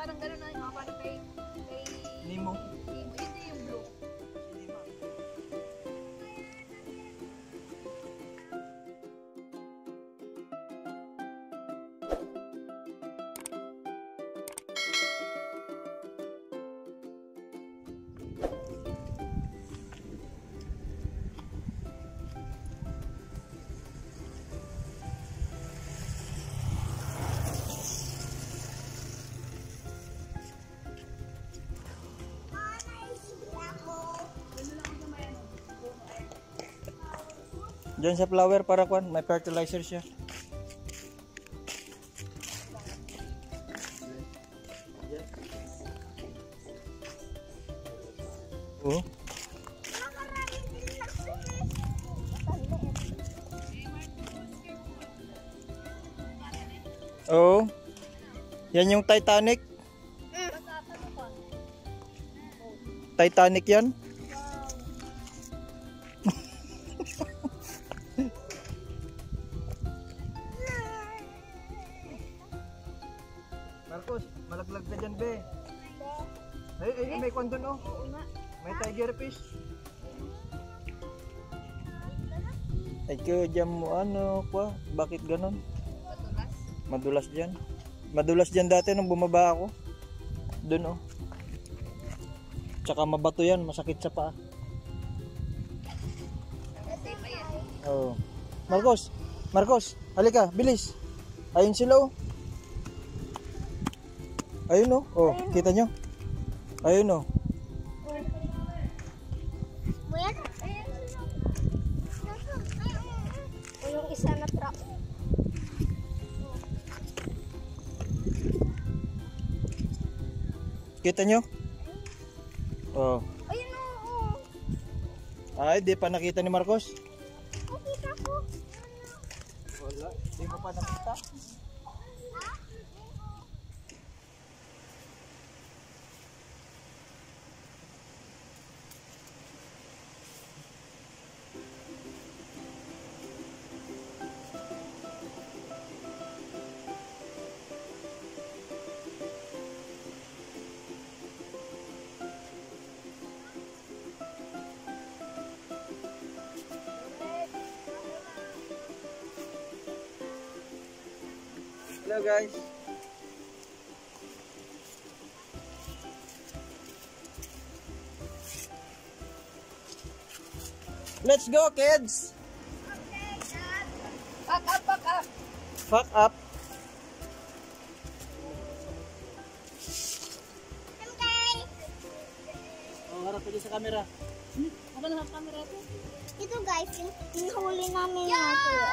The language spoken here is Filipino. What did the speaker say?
parang gano'n na, ah, Diyan sa flower para kwan, may fertilizer siya. Oh. Oh. Yan yung Titanic. Titanic yan. Marcos, malaglag ka dyan, be. Ay, ay, may kwan dun, oh. Oo nga. May tiger fish. Ay, kayo dyan mo, ano, kwa? Bakit ganon? Matulas. Madulas dyan. Madulas dyan dati nung bumaba ako. Dun, oh. Tsaka mabato yan, masakit sa paa. Pa yan. Oh. Marcos, Marcos, halika, bilis. Ayun sila, oh. Ayun, oh. Oh, kita nyo? Ayun, oh. Yung isa na truck. Kita nyo? Oh. Ayun o. Ay, di pa nakita ni Marcos. Nakita ko. Wala, di mo pa nakita. Hello guys. Let's go kids. Pack up, pack up. Fuck up. Okay. Oh, harap ka sa camera. Ano na ang camera ito? Ito guys, yung, huli namin na tuan.